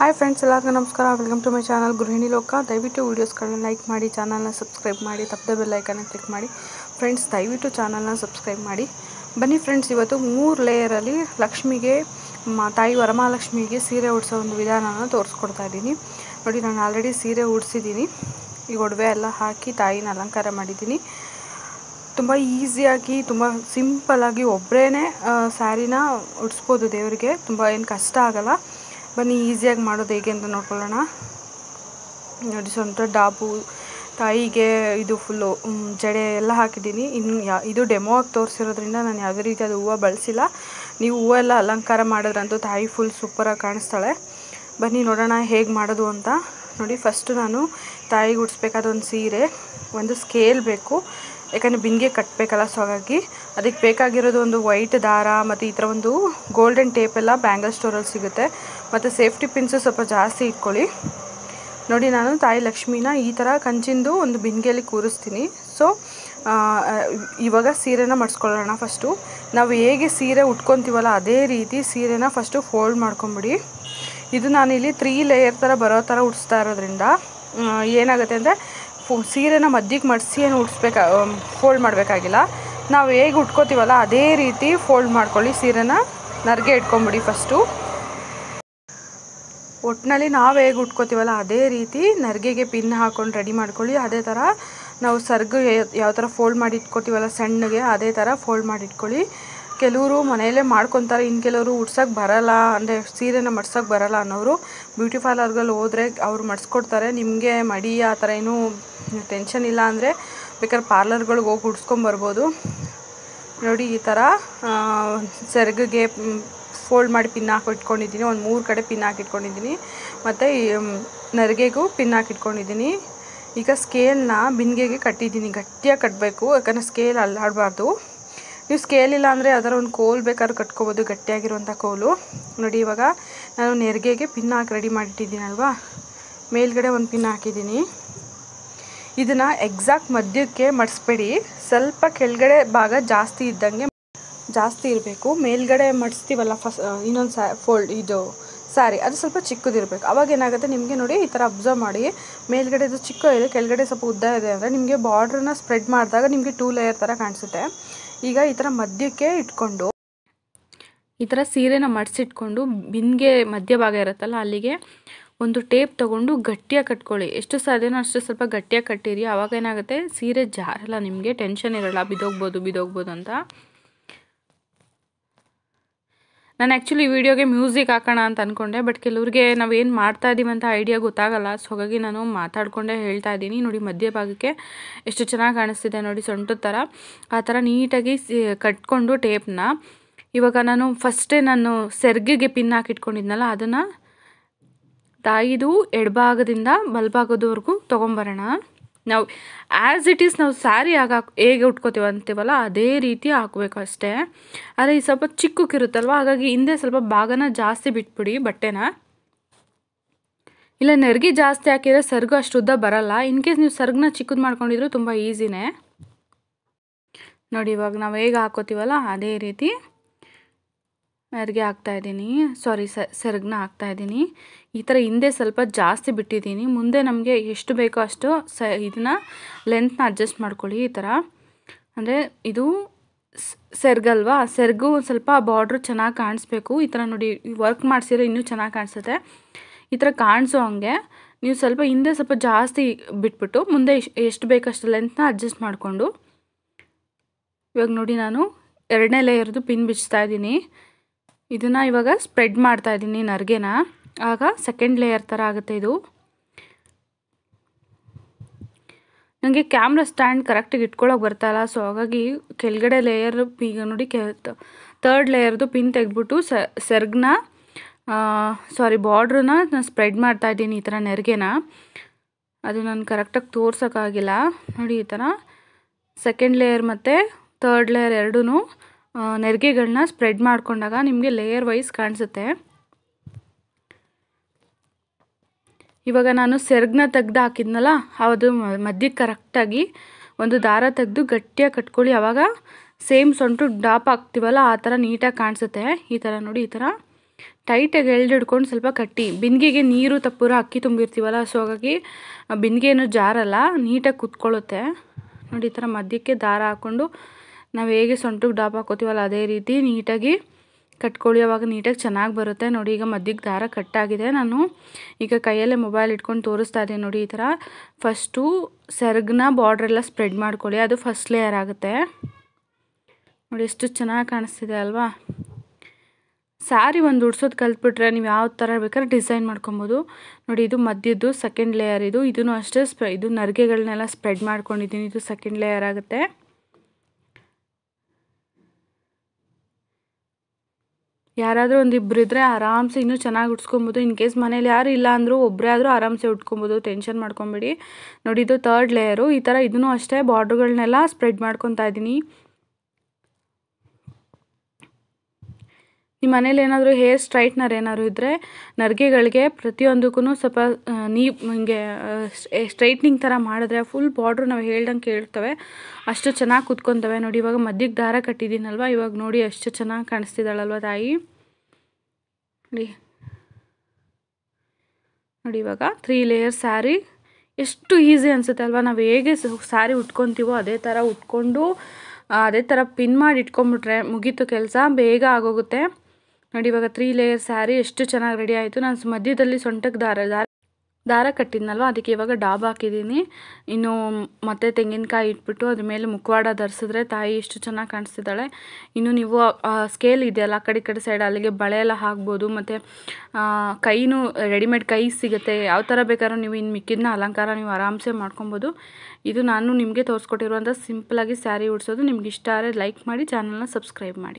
Hi friends ಎಲ್ಲರಿಗೂ ನಮಸ್ಕಾರ. Welcome to my channel ಗೃಹಿಣಿ ಲೋಕ ದಯವಿಟ್ಟು ವೀಡಿಯೋಸ್ಗಳನ್ನ ಲೈಕ್ ಮಾಡಿ ಚಾನಲ್ನ ಸಬ್ಸ್ಕ್ರೈಬ್ ಮಾಡಿ, ತಪ್ಪದೆ ಬೆಲ್ಲೈಕನ್ನ ಕ್ಲಿಕ್ ಮಾಡಿ. ಫ್ರೆಂಡ್ಸ್ ದಯವಿಟ್ಟು ಚಾನಲ್ನ ಸಬ್ಸ್ಕ್ರೈಬ್ ಮಾಡಿ. ಬನ್ನಿ ಫ್ರೆಂಡ್ಸ್ ಇವತ್ತು ಮೂರು ಲೇಯರಲ್ಲಿ ಲಕ್ಷ್ಮಿಗೆ ತಾಯಿ ವರಮಹಾಲಕ್ಷ್ಮಿಗೆ ಸೀರೆ ಉಡಿಸೋ ಒಂದು ವಿಧಾನನ ತೋರಿಸ್ಕೊಡ್ತಾ ಇದ್ದೀನಿ. ನೋಡಿ, ನಾನು ಆಲ್ರೆಡಿ ಸೀರೆ ಉಡಿಸಿದ್ದೀನಿ. ಈ ಒಡವೆ ಎಲ್ಲ ಹಾಕಿ ತಾಯಿನ ಅಲಂಕಾರ ಮಾಡಿದ್ದೀನಿ. ತುಂಬ ಈಸಿಯಾಗಿ ತುಂಬ ಸಿಂಪಲ್ಲಾಗಿ ಒಬ್ಬರೇ ಸ್ಯಾರಿನ ಉಡಿಸ್ಬೋದು ದೇವರಿಗೆ. ತುಂಬ ಏನು ಕಷ್ಟ ಆಗಲ್ಲ. ಬನ್ನಿ, ಈಸಿಯಾಗಿ ಮಾಡೋದು ಹೇಗೆ ಅಂತ ನೋಡ್ಕೊಳ್ಳೋಣ. ನೋಡಿ, ಸ್ವಂತ ಡಾಬು, ತಾಯಿಗೆ ಇದು ಫುಲ್ಲು ಜಡೆ ಎಲ್ಲ ಹಾಕಿದ್ದೀನಿ. ಇನ್ನು ಯಾ, ಇದು ಡೆಮೋ ಆಗಿ ತೋರಿಸಿರೋದ್ರಿಂದ ನಾನು ಯಾವುದೇ ರೀತಿ ಅದು ಹೂವು ಬಳಸಿಲ್ಲ. ನೀವು ಹೂವೆಲ್ಲ ಅಲಂಕಾರ ಮಾಡಿದ್ರಂತೂ ತಾಯಿ ಫುಲ್ ಸೂಪರಾಗಿ ಕಾಣಿಸ್ತಾಳೆ. ಬನ್ನಿ, ನೋಡೋಣ ಹೇಗೆ ಮಾಡೋದು ಅಂತ. ನೋಡಿ ಫಸ್ಟು ನಾನು ತಾಯಿಗೆ ಉಡಿಸ್ಬೇಕಾದ ಒಂದು ಸೀರೆ, ಒಂದು ಸ್ಕೇಲ್ ಬೇಕು. ಯಾಕಂದರೆ ಬಿಂದಿಗೆ ಕಟ್ಟಬೇಕಲ್ಲ ಸೊ ಹಾಗಾಗಿ. ಅದಕ್ಕೆ ಬೇಕಾಗಿರೋದು ಒಂದು ವೈಟ್ ದಾರ, ಮತ್ತು ಈ ಥರ ಒಂದು ಗೋಲ್ಡನ್ ಟೇಪ್ ಎಲ್ಲ ಬ್ಯಾಂಗಲ್ ಸ್ಟೋರಲ್ಲಿ ಸಿಗುತ್ತೆ. ಮತ್ತು ಸೇಫ್ಟಿ ಪಿನ್ಸು ಸ್ವಲ್ಪ ಜಾಸ್ತಿ ಇಟ್ಕೊಳ್ಳಿ. ನೋಡಿ, ನಾನು ತಾಯಿ ಲಕ್ಷ್ಮಿನ ಈ ಥರ ಕಂಚಿಂದು ಒಂದು ಬಿಂದಿಗೆಯಲ್ಲಿ ಕೂರಿಸ್ತೀನಿ. ಸೊ ಇವಾಗ ಸೀರೆನ ಮಡಿಸ್ಕೊಳ್ಳೋಣ ಫಸ್ಟು ನಾವು ಹೇಗೆ ಸೀರೆ ಉಟ್ಕೊತೀವಲ್ಲ, ಅದೇ ರೀತಿ ಸೀರೆನ ಫಸ್ಟು ಫೋಲ್ಡ್ ಮಾಡ್ಕೊಂಬಿಡಿ. ಇದು ನಾನಿಲ್ಲಿ ತ್ರೀ ಲೇಯರ್ ಥರ ಬರೋ ಥರ ಉಡಿಸ್ತಾ ಇರೋದ್ರಿಂದ ಏನಾಗುತ್ತೆ ಅಂದರೆ, ಫು, ಸೀರೆನ ಮಧ್ಯಕ್ಕೆ ಮಡಿಸಿ ಏನು ಉಡಿಸ್ಬೇಕಾ ಫೋಲ್ಡ್ ಮಾಡಬೇಕಾಗಿಲ್ಲ. ನಾವು ಹೇಗೆ ಉಟ್ಕೋತೀವಲ್ಲ, ಅದೇ ರೀತಿ ಫೋಲ್ಡ್ ಮಾಡ್ಕೊಳ್ಳಿ ಸೀರೆನ. ನರಿಗೆ ಇಟ್ಕೊಂಬಿಡಿ ಫಸ್ಟು ಒಟ್ಟಿನಲ್ಲಿ ನಾವು ಹೇಗೆ ಉಟ್ಕೋತೀವಲ್ಲ, ಅದೇ ರೀತಿ ನರ್ಗೆಗೆ ಪಿನ್ ಹಾಕ್ಕೊಂಡು ರೆಡಿ ಮಾಡ್ಕೊಳ್ಳಿ. ಅದೇ ಥರ ನಾವು ಸರ್ಗು ಯಾವ ಥರ ಫೋಲ್ಡ್ ಮಾಡಿ ಇಟ್ಕೋತೀವಲ್ಲ, ಸಣ್ಣಗೆ ಅದೇ ಥರ ಫೋಲ್ಡ್ ಮಾಡಿ ಇಟ್ಕೊಳ್ಳಿ. ಕೆಲವರು ಮನೆಯಲ್ಲೇ ಮಾಡ್ಕೊತಾರೆ ಇನ್ನು ಕೆಲವರು ಉಡ್ಸೋಕ್ಕೆ ಬರಲ್ಲ, ಅಂದರೆ ಸೀರೆನ ಮಡ್ಸೋಕ್ಕೆ ಬರಲ್ಲ ಅನ್ನೋರು ಬ್ಯೂಟಿ ಪಾರ್ಲರ್ಗಳು ಹೋದರೆ ಅವರು ಮಡ್ಸ್ಕೊಡ್ತಾರೆ. ನಿಮಗೆ ಮಡಿ ಆ ಥರ ಏನೂ ಟೆನ್ಷನ್ ಇಲ್ಲ ಅಂದರೆ ಬೇಕಾದ್ರೆ ಪಾರ್ಲರ್ಗಳಿಗೆ ಹೋಗಿ ಉಡ್ಸ್ಕೊಂಬರ್ಬೋದು ನೋಡಿ ಈ ಥರ ಸೆರಗಿಗೆ ಫೋಲ್ಡ್ ಮಾಡಿ ಪಿನ್ ಹಾಕಿ ಇಟ್ಕೊಂಡಿದ್ದೀನಿ. ಒಂದು ಮೂರು ಕಡೆ ಪಿನ್ ಹಾಕಿ ಇಟ್ಕೊಂಡಿದ್ದೀನಿ. ಮತ್ತು ನರಿಗೆಗೂ ಪಿನ್ ಹಾಕಿ ಇಟ್ಕೊಂಡಿದ್ದೀನಿ. ಈಗ ಸ್ಕೇಲ್ನ ಬಿಂದಿಗೆಗೆ ಕಟ್ಟಿದ್ದೀನಿ. ಗಟ್ಟಿಯಾಗಿ ಕಟ್ಟಬೇಕು ಯಾಕಂದರೆ ಸ್ಕೇಲ್ ಅಲ್ಲಾಡಬಾರ್ದು. ನೀವು ಸ್ಕೇಲ್ ಇಲ್ಲ ಅಂದರೆ ಅದರ ಒಂದು ಕೋಲ್ ಬೇಕಾದ್ರೂ ಕಟ್ಕೋಬೋದು ಗಟ್ಟಿಯಾಗಿರುವಂಥ ಕೋಲು ನೋಡಿ ಇವಾಗ ನಾನು ನೆರಿಗೆಗೆ ಪಿನ್ ಹಾಕಿ ರೆಡಿ ಮಾಡಿಟ್ಟಿದ್ದೀನಲ್ವಾ ಮೇಲ್ಗಡೆ ಒಂದು ಪಿನ್ ಹಾಕಿದ್ದೀನಿ. ಇದನ್ನು ಎಕ್ಸಾಕ್ಟ್ ಮಧ್ಯಕ್ಕೆ ಮಡಿಸ್ಬೇಡಿ. ಸ್ವಲ್ಪ ಕೆಳಗಡೆ ಭಾಗ ಜಾಸ್ತಿ ಇದ್ದಂಗೆ ಜಾಸ್ತಿ ಇರಬೇಕು. ಮೇಲ್ಗಡೆ ಮಡಿಸ್ತೀವಲ್ಲ ಫಸ್ ಇನ್ನೊಂದು ಸ್ಯಾ ಫೋಲ್ಡ್ ಇದು ಸ್ಯಾರಿ ಅದು ಸ್ವಲ್ಪ ಚಿಕ್ಕದಿರಬೇಕು ಅವಾಗ ಏನಾಗುತ್ತೆ ನಿಮಗೆ ನೋಡಿ ಈ ಥರ ಅಬ್ಸರ್ವ್ ಮಾಡಿ. ಮೇಲ್ಗಡೆದು ಚಿಕ್ಕ ಇದೆ, ಕೆಳಗಡೆ ಸ್ವಲ್ಪ ಉದ್ದ ಇದೆ ಅಂದರೆ ನಿಮಗೆ ಬಾರ್ಡ್ರನ್ನ ಸ್ಪ್ರೆಡ್ ಮಾಡಿದಾಗ ನಿಮಗೆ ಟೂ ಲೇಯರ್ ಥರ ಕಾಣಿಸುತ್ತೆ. ಈಗ ಈ ಥರ ಮಧ್ಯಕ್ಕೆ ಇಟ್ಕೊಂಡು ಈ ಥರ ಸೀರೆನ ಮಡಿಸಿಟ್ಕೊಂಡು ಬಿಂದಿಗೆ ಮಧ್ಯಭಾಗ ಇರುತ್ತಲ್ಲ ಅಲ್ಲಿಗೆ ಒಂದು ಟೇಪ್ ತೊಗೊಂಡು ಗಟ್ಟಿಯಾಗಿ ಕಟ್ಕೊಳ್ಳಿ. ಎಷ್ಟು ಸಾಧ್ಯನೋ ಅಷ್ಟು ಸ್ವಲ್ಪ ಗಟ್ಟಿಯಾಗಿ ಕಟ್ಟಿರಿ. ಆವಾಗ ಏನಾಗುತ್ತೆ? ಸೀರೆ ಜಾರಲ್ಲ, ನಿಮಗೆ ಟೆನ್ಷನ್ ಇರಲ್ಲ. ಬಿದ್ದೋಗ್ಬೋದು ಬಿದ್ದೋಗ್ಬೋದು ಅಂತ. ನಾನು ಆ್ಯಕ್ಚುಲಿ ವಿಡಿಯೋಗೆ ಮ್ಯೂಸಿಕ್ ಹಾಕೋಣ ಅಂತ ಅಂದ್ಕೊಂಡೆ ಬಟ್ ಕೆಲವ್ರಿಗೆ ನಾವೇನು ಮಾಡ್ತಾ ಇದ್ದೀವಿ ಅಂತ ಐಡಿಯಾ ಗೊತ್ತಾಗಲ್ಲ. ಸೊ ಹಾಗಾಗಿ ನಾನು ಮಾತಾಡಿಕೊಂಡೇ ಹೇಳ್ತಾ ಇದ್ದೀನಿ ನೋಡಿ ಮಧ್ಯಭಾಗಕ್ಕೆ ಎಷ್ಟು ಚೆನ್ನಾಗಿ ಕಾಣಿಸ್ತಿದೆ ನೋಡಿ, ಸೊಂಟದ ಥರ ಆ ಥರ ನೀಟಾಗಿ ಕಟ್ಕೊಂಡು ಟೇಪ್ನ. ಇವಾಗ ನಾನು ಫಸ್ಟೇ ನಾನು ಸೆರ್ಗಿಗೆ ಪಿನ್ ಹಾಕಿಟ್ಕೊಂಡಿದ್ನಲ್ಲ, ಅದನ್ನು ತಾಯಿದು ಎಡಭಾಗದಿಂದ ಬಲಭಾಗದವರೆಗೂ ತೊಗೊಂಬರೋಣ. ನಾವು ಆ್ಯಸ್ ಇಟ್ ಈಸ್ ನಾವು ಸ್ಯಾರಿ ಆಗ ಹೇಗೆ ಉಟ್ಕೋತೀವಿ ಅಂತೀವಲ್ಲ, ಅದೇ ರೀತಿ ಹಾಕಬೇಕು ಅಷ್ಟೇ. ಆದರೆ ಈ ಸ್ವಲ್ಪ ಚಿಕ್ಕಕ್ಕಿರುತ್ತಲ್ವ, ಹಾಗಾಗಿ ಹಿಂದೆ ಸ್ವಲ್ಪ ಭಾಗನ ಜಾಸ್ತಿ ಬಿಟ್ಬಿಡಿ, ಬಟ್ಟೆನ. ಇಲ್ಲ, ನೆರಿಗೆ ಜಾಸ್ತಿ ಹಾಕಿದರೆ ಸರ್ಗು ಅಷ್ಟು ಉದ್ದ ಬರಲ್ಲ. ಇನ್ ಕೇಸ್ ನೀವು ಸರ್ಗನ್ನ ಚಿಕ್ಕದು ಮಾಡ್ಕೊಂಡಿದ್ರು ತುಂಬ ಈಸಿನೇ ನೋಡಿ, ಇವಾಗ ನಾವು ಹೇಗೆ ಹಾಕೋತೀವಲ್ಲ, ಅದೇ ರೀತಿ. ನೆರಿಗೆ ಹಾಕ್ತಾಯಿದ್ದೀನಿ ಸಾರಿ ಸೆರಗನ್ನ ಹಾಕ್ತಾಯಿದ್ದೀನಿ ಈ ಥರ ಹಿಂದೆ ಸ್ವಲ್ಪ ಜಾಸ್ತಿ ಬಿಟ್ಟಿದ್ದೀನಿ. ಮುಂದೆ ನಮಗೆ ಎಷ್ಟು ಬೇಕೋ ಅಷ್ಟು ಸ, ಇದನ್ನ ಲೆಂತ್ನ ಅಡ್ಜಸ್ಟ್ ಮಾಡ್ಕೊಳ್ಳಿ ಈ ಥರ. ಅಂದರೆ ಇದು ಸೆರ್ಗಲ್ವಾ? ಸೆರ್ಗು ಸ್ವಲ್ಪ ಬಾರ್ಡ್ರು ಚೆನ್ನಾಗಿ ಕಾಣಿಸ್ಬೇಕು. ಈ ಥರ ನೋಡಿ ವರ್ಕ್ ಮಾಡಿಸಿದ್ರೆ ಇನ್ನೂ ಚೆನ್ನಾಗಿ ಕಾಣಿಸುತ್ತೆ. ಈ ಥರ ಕಾಣಿಸೋ ಹಂಗೆ. ನೀವು ಸ್ವಲ್ಪ ಹಿಂದೆ ಸ್ವಲ್ಪ ಜಾಸ್ತಿ ಬಿಟ್ಬಿಟ್ಟು ಮುಂದೆ ಎಷ್ಟು ಬೇಕಷ್ಟು ಲೆಂತ್ನ ಅಡ್ಜಸ್ಟ್ ಮಾಡಿಕೊಂಡು. ಇವಾಗ ನೋಡಿ ನಾನು ಎರಡನೇ ಲೇಯರ್ದು ಪಿನ್ ಬಿಚ್ತಾ ಇದ್ದೀನಿ. ಇದನ್ನು ಇವಾಗ ಸ್ಪ್ರೆಡ್ ಮಾಡ್ತಾ ಇದ್ದೀನಿ ನರ್ಗೆನ. ಆಗ ಸೆಕೆಂಡ್ ಲೇಯರ್ ಥರ ಆಗುತ್ತೆ ಇದು. ನನಗೆ ಕ್ಯಾಮ್ರಾ ಸ್ಟ್ಯಾಂಡ್ ಕರೆಕ್ಟಾಗಿ ಇಟ್ಕೊಳ್ಳೋಕೆ ಬರ್ತಾಯಿಲ್ಲ ಸೊ ಹಾಗಾಗಿ ಕೆಳಗಡೆ ಲೇಯರ್ ಈಗ ನೋಡಿ ಕೆ ಥರ್ಡ್ ಲೇಯರ್ದು ಪಿನ್ ತೆಗೆದ್ಬಿಟ್ಟು ಸೆರ್ಗ್ನ ಸಾರಿ ಬಾರ್ಡ್ರನ್ನ ನಾನು ಸ್ಪ್ರೆಡ್ ಮಾಡ್ತಾ ಇದ್ದೀನಿ ಈ ಥರ ನೆರಿಗೆನ. ಅದು ನಾನು ಕರೆಕ್ಟಾಗಿ ತೋರ್ಸೋಕ್ಕಾಗಿಲ್ಲ ನೋಡಿ ಈ ಥರ ಸೆಕೆಂಡ್ ಲೇಯರ್ ಮತ್ತು ಥರ್ಡ್ ಲೇಯರ್ ಎರಡೂ ನೆರಿಗೆಗಳನ್ನ ಸ್ಪ್ರೆಡ್ ಮಾಡಿಕೊಂಡಾಗ ನಿಮಗೆ ಲೇಯರ್ ವೈಸ್ ಕಾಣಿಸುತ್ತೆ. ಇವಾಗ ನಾನು ಸೆರ್ಗ್ನ ತೆಗ್ದು ಹಾಕಿದ್ನಲ್ಲ, ಅದು ಮಧ್ಯಕ್ಕೆ ಕರೆಕ್ಟಾಗಿ ಒಂದು ದಾರ ತೆಗೆದು ಗಟ್ಟಿಯಾಗಿ ಕಟ್ಕೊಳ್ಳಿ. ಅವಾಗ ಸೇಮ್ ಸೊಂಟು ಡಾಪ್ ಹಾಕ್ತೀವಲ್ಲ ಆ ಥರ ನೀಟಾಗಿ ಕಾಣಿಸುತ್ತೆ. ಈ ಥರ ನೋಡಿ, ಈ ಥರ ಟೈಟಾಗಿ ಎಳ್ದು ಹಿಡ್ಕೊಂಡು ಸ್ವಲ್ಪ ಕಟ್ಟಿ. ಬಿಂದಿಗೆಗೆ ನೀರು ತಪ್ಪೂರ ಅಕ್ಕಿ ತುಂಬಿರ್ತೀವಲ್ಲ ಸೊ ಹಾಗಾಗಿ ಬಿಂದಿಗೆ ಏನು ಜಾರಲ್ಲ, ನೀಟಾಗಿ ಕುತ್ಕೊಳ್ಳುತ್ತೆ. ನೋಡಿ, ಈ ಥರ ಮಧ್ಯಕ್ಕೆ ದಾರ ಹಾಕ್ಕೊಂಡು ನಾವು ಹೇಗೆ ಸೊಂಟಕ್ಕೆ ಡಾಪ್ ಹಾಕೋತೀವಲ್ಲ ಅದೇ ರೀತಿ ನೀಟಾಗಿ ಕಟ್ಕೊಳ್ಳಿ. ಅವಾಗ ನೀಟಾಗಿ ಚೆನ್ನಾಗಿ ಬರುತ್ತೆ. ನೋಡಿ, ಈಗ ಮಧ್ಯಕ್ಕೆ ದಾರ ಕಟ್ಟಾಗಿದೆ. ನಾನು ಈಗ ಕೈಯಲ್ಲೇ ಮೊಬೈಲ್ ಇಟ್ಕೊಂಡು ತೋರಿಸ್ತಾ ಇದ್ದೀನಿ. ನೋಡಿ, ಈ ಥರ ಫಸ್ಟು ಸೆರಗನ್ನ ಬಾರ್ಡ್ರೆಲ್ಲ ಸ್ಪ್ರೆಡ್ ಮಾಡ್ಕೊಳ್ಳಿ. ಅದು ಫಸ್ಟ್ ಲೇಯರ್ ಆಗುತ್ತೆ. ನೋಡಿ, ಎಷ್ಟು ಚೆನ್ನಾಗಿ ಕಾಣಿಸ್ತಿದೆ ಅಲ್ವಾ? ಸ್ಯಾರಿ ಒಂದು ಉಡ್ಸೋದು ಕಲ್ತ್ಬಿಟ್ರೆ ನೀವು ಯಾವ ಥರ ಬೇಕಾದ್ರೆ ಡಿಸೈನ್ ಮಾಡ್ಕೊಬೋದು. ನೋಡಿ, ಇದು ಮಧ್ಯದ್ದು ಸೆಕೆಂಡ್ ಲೇಯರ್ ಇದು. ಇದೂ ಅಷ್ಟೇ ಸ್ಪ್ರೆ ಇದು ನರಿಗೆಗಳನ್ನೆಲ್ಲ ಸ್ಪ್ರೆಡ್ ಮಾಡ್ಕೊಂಡಿದ್ದೀನಿ. ಇದು ಸೆಕೆಂಡ್ ಲೇಯರ್ ಆಗುತ್ತೆ. ಯಾರಾದರೂ ಒಂದು ಇಬ್ಬರು ಇದ್ದರೆ ಆರಾಮ್ಸೆ ಇನ್ನೂ ಚೆನ್ನಾಗಿ ಉಟ್ಸ್ಕೊಬೋದು. ಇನ್ ಕೇಸ್ ಮನೇಲಿ ಯಾರು ಇಲ್ಲ ಅಂದರೂ ಒಬ್ಬರೇ ಆದರೂ ಆರಾಮ್ಸೆ ಉಟ್ಕೊಬೋದು. ಟೆನ್ಷನ್ ಮಾಡ್ಕೊಬೇಡಿ. ನೋಡಿ, ಇದು ತರ್ಡ್ ಲೇಯರು ಈ ಥರ ಇದನ್ನೂ ಅಷ್ಟೇ ಬಾರ್ಡ್ರುಗಳನ್ನೆಲ್ಲ ಸ್ಪ್ರೆಡ್ ಮಾಡ್ಕೊತಾ ಇದ್ದೀನಿ ನಿಮ್ಮ ಮನೇಲಿ ಏನಾದರೂ ಹೇರ್ ಸ್ಟ್ರೈಟ್ನರ್ ಏನಾದ್ರು ಇದ್ದರೆ ನರಿಗೆಗಳಿಗೆ ಪ್ರತಿಯೊಂದಕ್ಕೂ ಸ್ವಲ್ಪ ನೀ ಹಿಂಗೆ ಸ್ಟ್ರೈಟ್ನಿಂಗ್ ಥರ ಮಾಡಿದ್ರೆ ಫುಲ್ ಬಾರ್ಡ್ರು ನಾವು ಹೇಳ್ದಂಗೆ ಕೇಳ್ತವೆ. ಅಷ್ಟು ಚೆನ್ನಾಗಿ ಕುತ್ಕೊತವೆ. ನೋಡಿ, ಇವಾಗ ಮಧ್ಯಕ್ಕೆ ದಾರ ಕಟ್ಟಿದ್ದೀನಲ್ವ? ಇವಾಗ ನೋಡಿ, ಅಷ್ಟು ಚೆನ್ನಾಗಿ ಕಾಣಿಸ್ತಿದ್ದಾಳಲ್ವ ತಾಯಿ? ನೋಡಿ. ನೋಡಿ, ಇವಾಗ ತ್ರೀ ಲೇಯರ್ ಸ್ಯಾರಿ ಎಷ್ಟು ಈಸಿ ಅನಿಸುತ್ತೆ ಅಲ್ವಾ? ನಾವು ಹೇಗೆ ಸ್ಯಾರಿ ಉಟ್ಕೊತೀವೋ ಅದೇ ಥರ ಉಟ್ಕೊಂಡು, ಅದೇ ಥರ ಪಿನ್ ಮಾಡಿ ಇಟ್ಕೊಂಬಿಟ್ರೆ ಮುಗೀತು ಕೆಲಸ, ಬೇಗ ಆಗೋಗುತ್ತೆ. ನೋಡಿ, ಇವಾಗ ತ್ರೀ ಲೇಯರ್ ಸ್ಯಾರಿ ಎಷ್ಟು ಚೆನ್ನಾಗಿ ರೆಡಿ ಆಯಿತು. ನಾನು ಮಧ್ಯದಲ್ಲಿ ಸೊಂಟಕ್ಕೆ ದಾರ ದಾರ ದಾರ ಕಟ್ಟಿದ್ನಲ್ವ? ಅದಕ್ಕೆ ಇವಾಗ ಡಾಬ್ ಹಾಕಿದ್ದೀನಿ. ಇನ್ನು ಮತ್ತೆ ತೆಂಗಿನಕಾಯಿ ಇಟ್ಬಿಟ್ಟು ಅದ್ರ ಮೇಲೆ ಮುಖವಾಡ ಧರಿಸಿದ್ರೆ ತಾಯಿ ಎಷ್ಟು ಚೆನ್ನಾಗಿ ಕಾಣಿಸ್ತಿದ್ದಾಳೆ. ಇನ್ನು ನೀವು ಸ್ಕೇಲ್ ಇದೆಯಲ್ಲ ಆ ಕಡೆ ಕಡೆ ಸೈಡ್ ಅಲ್ಲಿಗೆ ಬಳೆ ಎಲ್ಲ ಹಾಕ್ಬೋದು. ಮತ್ತು ಕೈನೂ ರೆಡಿಮೇಡ್ ಕೈ ಸಿಗುತ್ತೆ. ಯಾವ ಥರ ಬೇಕಾದ್ರೂ ನೀವು ಇನ್ನು ಮಿಕ್ಕಿದ್ನ ಅಲಂಕಾರ ನೀವು ಆರಾಮ್ಸೆ ಮಾಡ್ಕೊಬೋದು. ಇದು ನಾನು ನಿಮಗೆ ತೋರಿಸ್ಕೊಟ್ಟಿರುವಂಥ ಸಿಂಪಲಾಗಿ ಸ್ಯಾರಿ ಉಡ್ಸೋದು. ನಿಮ್ಗೆ ಇಷ್ಟ ಆದರೆ ಲೈಕ್ ಮಾಡಿ ಚಾನಲ್ನ ಸಬ್ಸ್ಕ್ರೈಬ್ ಮಾಡಿ.